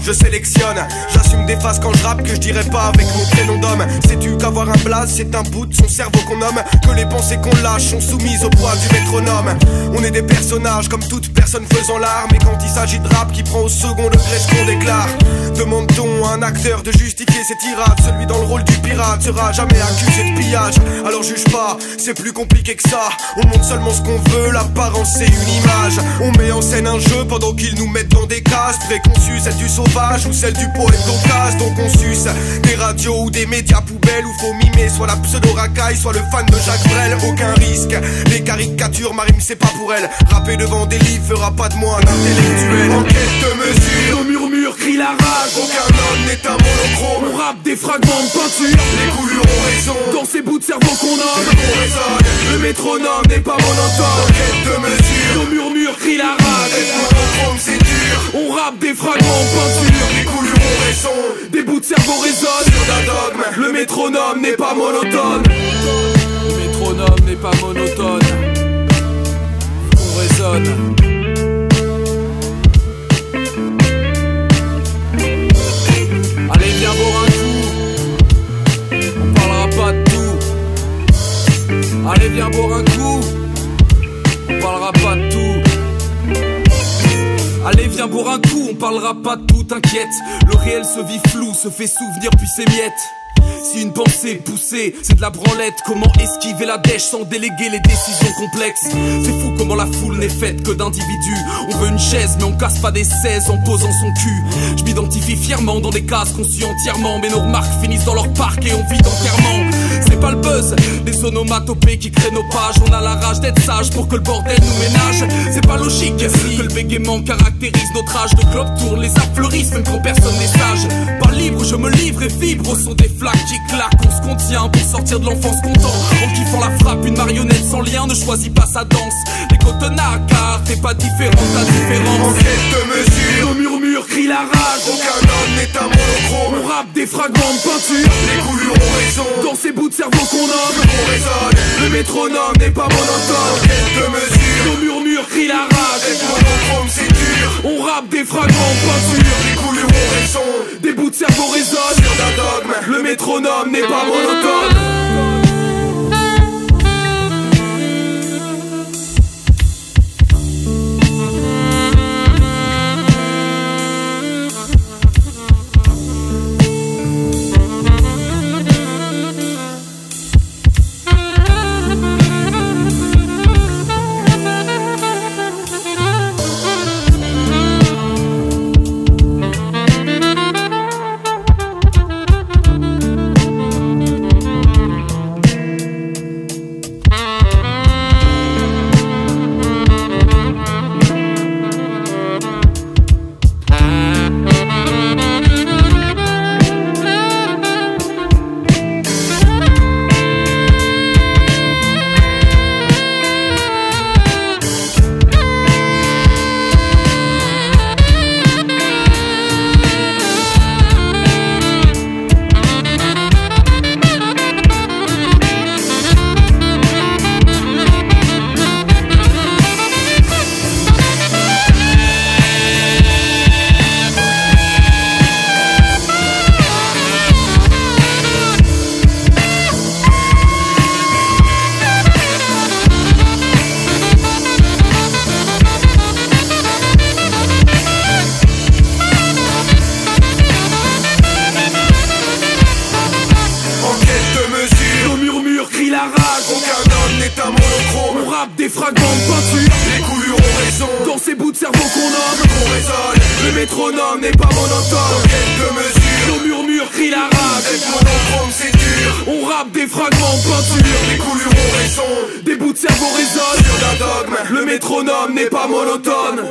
Je sélectionne. J'assume des phases quand je rappe que je dirais pas avec mon prénom d'homme. Sais-tu qu'avoir un blaze, c'est un bout de son cerveau qu'on nomme Que les pensées qu'on lâche sont soumises au poids du métronome. On est des personnages comme toute personne faisant l'art. Mais quand il s'agit de rap qui prend au second degré ce qu'on déclare, demande-t-on à un acteur de justifier ses tirades? Celui dans le rôle du pirate sera jamais accusé de pillage. Alors juge pas, c'est plus compliqué que ça. On montre seulement ce qu'on veut, l'apparence c'est une image. On met en scène un jeu pendant qu'ils nous mettent dans des cases préconçues, celle du sauvage ou celle du poète d'occasion. Donc on suce des radios ou des médias poubelles où faut mimer soit la pseudo-racaille, soit le fan de Jacques Brel. Aucun risque, les caricatures, Marim c'est pas pour elle. Rapper devant des livres fera pas de moi un intellectuel. En quête de mesure, On des fragments de peinture. Les coulures ont raison. Dans ces bouts de cerveau qu'on nomme, le métronome n'est pas monotone. De mesure, nos murmures crient la rage. C'est dur. On rappe des fragments de peinture. Les coulures ont raison. Des bouts de cerveau résonnent. Le métronome n'est pas monotone. Le métronome n'est pas monotone. On résonne. Viens boire un coup, on parlera pas de tout, t'inquiète. Le réel se vit flou, se fait souvenir puis s'émiette si une pensée poussée, c'est de la branlette, comment esquiver la dèche sans déléguer les décisions complexes? C'est fou comment la foule n'est faite que d'individus. On veut une chaise, mais on casse pas des 16 en posant son cul. Je m'identifie fièrement dans des cases conçues entièrement, mais nos remarques finissent dans leur parc et on vit entièrement. C'est pas le buzz, des onomatopées qui créent nos pages. On a la rage d'être sage pour que le bordel nous ménage. C'est pas logique que le bégaiement caractérise notre âge de club tourne, les affleurissent même quand personne n'est sage. Pas libre, je me livre et vibre au son des flaques qui claque, on se contient pour sortir de l'enfance content. En kiffant la frappe, une marionnette sans lien ne choisit pas sa danse. Les cotonards, car t'es pas différent, ta différence. En quête de mesure, nos murmures crient la rage. Aucun homme n'est un monochrome. On rappe des fragments de peinture. Les coulures ont raison. Dans ces bouts de cerveau qu'on nomme, on résonne. Le métronome n'est pas monotone. En quête de mesure, nos murmures crient la rage. Les monochrome, c'est dur. On rappe des fragments de peinture. Les coulures ont raison. Des bouts de cerveau résonnent. Métronome n'est pas monotone. Le métronome n'est pas mon entente de mesure, nos murmures crient la rage. Avec monochrome c'est dur, on rappe des fragments en peinture. Les coulures ont raison, des bouts de cerveau résonnent. Sur d'un dogme, le métronome n'est pas monotone.